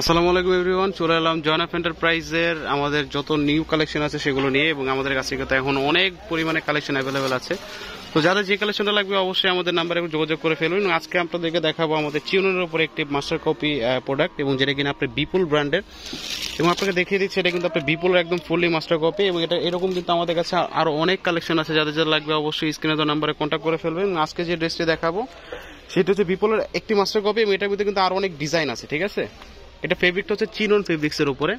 আসসালামু আলাইকুম এভরিওয়ান, চলে এলাম জয়নাফ এন্টারপ্রাইজের আমাদের যত নিউ কালেকশন আছে সেগুলো নিয়ে এবং আমাদের কাছে কিন্তু এখন অনেক পরিমাণে কালেকশন অ্যাভেলেবেল আছে। তো যাদের যে কালেকশনটা লাগবে অবশ্যই আমাদের নাম্বারে যোগাযোগ করে ফেলুন। আজকে আপনাদেরকে দেখাবো আমাদের চিউনের উপর একটি মাস্টার কপি প্রোডাক্ট এবং যেটা কিনা আপনার বিপুল ব্র্যান্ডের এবং আপনাকে দেখিয়ে দিচ্ছি, এটা কিন্তু আপনার বিপুলের একদম ফুললি মাস্টার কপি এবং এটা এরকম কিন্তু আমাদের কাছে আরও অনেক কালেকশন আছে। যাদের যাদের লাগবে অবশ্যই স্ক্রিনে তো নাম্বারে কন্ট্যাক্ট করে ফেলবেন। আজকে যে ড্রেসটি দেখাবো, সেটা হচ্ছে বিপুলের একটি মাস্টার কপি এবং এটার ভিতরে কিন্তু আরও অনেক ডিজাইন আছে, ঠিক আছে? এটা ফেব্রিকটা হচ্ছে চিনন ফেব্রিক্সের উপরে।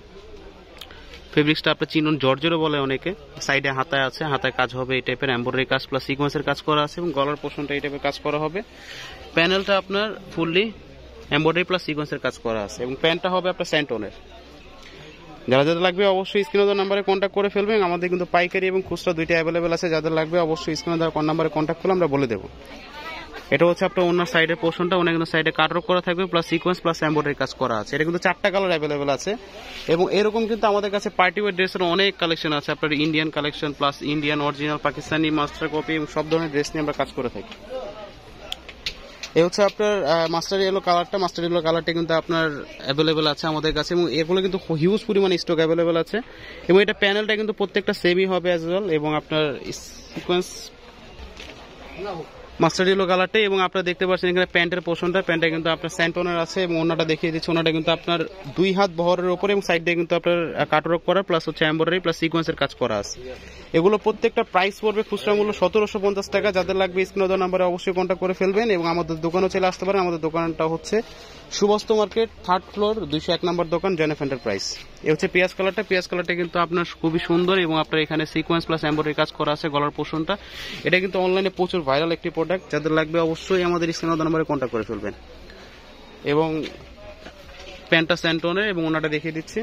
ফেব্রিক্সটা আপনার চিনন, জর্জেরও বলে অনেকে। সাইডে হাতায় আছে, হাতায় কাজ হবে এই টাইপের এম্বয়ডারি কাজ প্লাস সিকোয়েন্সের কাজ করা আছে এবং গলার পোর্শনটা এই টাইপের কাজ করা হবে। প্যানেলটা আপনার ফুললি এম্বয়ডারি প্লাস সিকোয়েন্সের কাজ করা আছে এবং প্যান্টটা হবে আপনার স্যান্টনের যারা যাদের লাগবে অবশ্যই স্ক্রিনে নাম্বারে কন্ট্যাক্ট করে ফেলবেন। আমাদের কিন্তু পাইকারি এবং খুচরা দুইটা অ্যাভেলেবেল আছে। যাদের লাগবে অবশ্যই স্ক্রিনে দেওয়ার নাম্বারে কন্ট্যাক্ট করলে আমরা বলে দেবো। এটা হচ্ছে আপনার অন্য সাইডের পোর্শনটা অনেক সাইডে কাটরক করা থাকবে প্লাস সিকোয়েন্স প্লাস এম্বয়ডারি কাজ করা আছে। এটা কিন্তু চারটা কালার অ্যাভেলেবেল আছে। এবং এরকম কিন্তু আমাদের কাছে পার্টি ওয়ার ড্রেসের অনেক কালেকশন আছে। আপনার Indian collection plus Indian original Pakistani master copy এবং সব ধরনের ড্রেস নিয়ে আমরা কাজ করে থাকি। এই হচ্ছে আপনার মাস্টার ইয়েলো কালারটা মাস্টার ইয়েলো কালারটা কিন্তু আপনার অ্যাভেলেবেল আছে আমাদের কাছে, এবং এগুলো কিন্তু হিউজ পরিমাণে স্টক অ্যাভেলেবেল আছে। এবং এটা প্যানেলটা কিন্তু প্রত্যেকটা সেমই হবে অ্যাজ ওয়েল এবং আপনার সিকোয়েন্স মাস্টার ইয়েলো কালারটা এবং আপনারা দেখতে পাচ্ছেন এখানে প্যান্টের পোর্শনটা প্যান্টটা কিন্তু আপনার স্যান্টনের আছে এবং ওনাটা দেখিয়ে দিচ্ছে। ওনাটা কিন্তু আপনার দুই হাত বহরের উপরে এবং সাইড দিয়ে কিন্তু আপনার কাটরক করা প্লাস হচ্ছে এম্বয়ডারি প্লাস সিকোয়েন্সের কাজ করা আছে। এগুলো প্রত্যেকটা প্রাইস পড়বে খুচরা মূল্য সতেরোশো পঞ্চাশ টাকা। যাদের লাগবে স্ক্রিন নাম্বারে অবশ্যই কন্ট্যাক্ট করে ফেলবেন এবং আমাদের দোকানও চলে আসতে পারেন আমাদের দোকানটা হচ্ছে সুবস্ত মার্কেট থার্ড ফ্লোর দুইশো এক নম্বর দোকান জেনেফ এন্টারপ্রাইজ এ হচ্ছে পেঁয়াজ কালারটা পেঁয়াজ কালারটা কিন্তু আপনার খুবই সুন্দর এবং আপনার এখানে সিকোয়েন্স প্লাস এম্বয়ডারি কাজ করা আছে গলার পোষণটা। এটা কিন্তু অনলাইনে প্রচুর ভাইরাল একটি প্রোডাক্ট যাদের লাগবে অবশ্যই আমাদের স্ক্রিন নাম্বারে কন্ট্যাক্ট করে ফেলবেন। এবং প্যান্টটা স্যান্টনের এবং ওনাটা দেখিয়ে দিচ্ছি।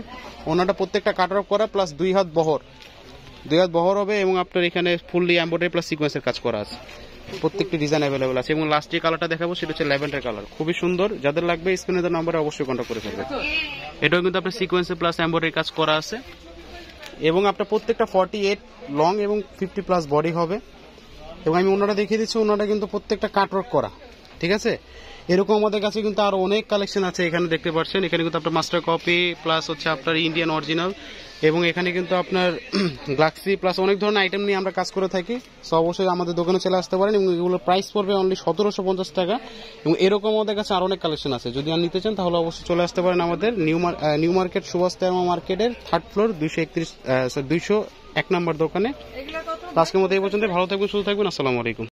ওনাটা প্রত্যেকটা কাটার করা প্লাস দুই হাত বহর। দুই হাত বহর হবে এবং আপনার এখানে ফুললি এম্বয়ডারি প্লাস সিকোয়েন্সের কাজ করা আছে। প্রত্যেকটি ডিজাইন অ্যাভেলেবেল আছে। এবং লাস্ট যে কালারটা দেখাবো সেটা হচ্ছে ল্যাভেন্ডার কালার খুবই সুন্দর। যাদের লাগবে স্ক্রিনের নাম্বারে অবশ্যই কন্ট্যাক্ট করে ফেলবেন। এটাও কিন্তু আপনার সিকোয়েন্সে প্লাস এম্বয়ডারি কাজ করা আছে। এবং আপনার প্রত্যেকটা ফর্টি এইট লং এবং ফিফটি প্লাস বডি হবে। এবং আমি ওনারা দেখিয়ে দিচ্ছি, ওনারা কিন্তু প্রত্যেকটা কাটওয়ার্ক করা, ঠিক আছে? এরকম আমাদের কাছে কিন্তু আরও অনেক কালেকশন আছে, এখানে দেখতে পাচ্ছেন। এখানে কিন্তু আপনার মাস্টার কপি প্লাস হচ্ছে আপনার ইন্ডিয়ান অরিজিনাল এবং এখানে কিন্তু আপনার গ্লাক্সি প্লাস অনেক ধরনের আইটেম নিয়ে আমরা কাজ করে থাকি। সো অবশ্যই আমাদের দোকানে চলে আসতে পারেন এবং এগুলো প্রাইস পড়বে অনলি সতেরোশো পঞ্চাশ টাকা এবং এরকম আমাদের কাছে আরও অনেক কালেকশন আছে। যদি আর নিতে চান তাহলে অবশ্যই চলে আসতে পারেন আমাদের নিউ নিউ মার্কেট সুভাষ মার্কেটের থার্ড ফ্লোর দুইশো একত্রিশ দুইশো এক নম্বর দোকানে। আজকের মতো এই পর্যন্ত ভালো থাকবেন সুস্থ থাকবেন। আসসালামু আলাইকুম।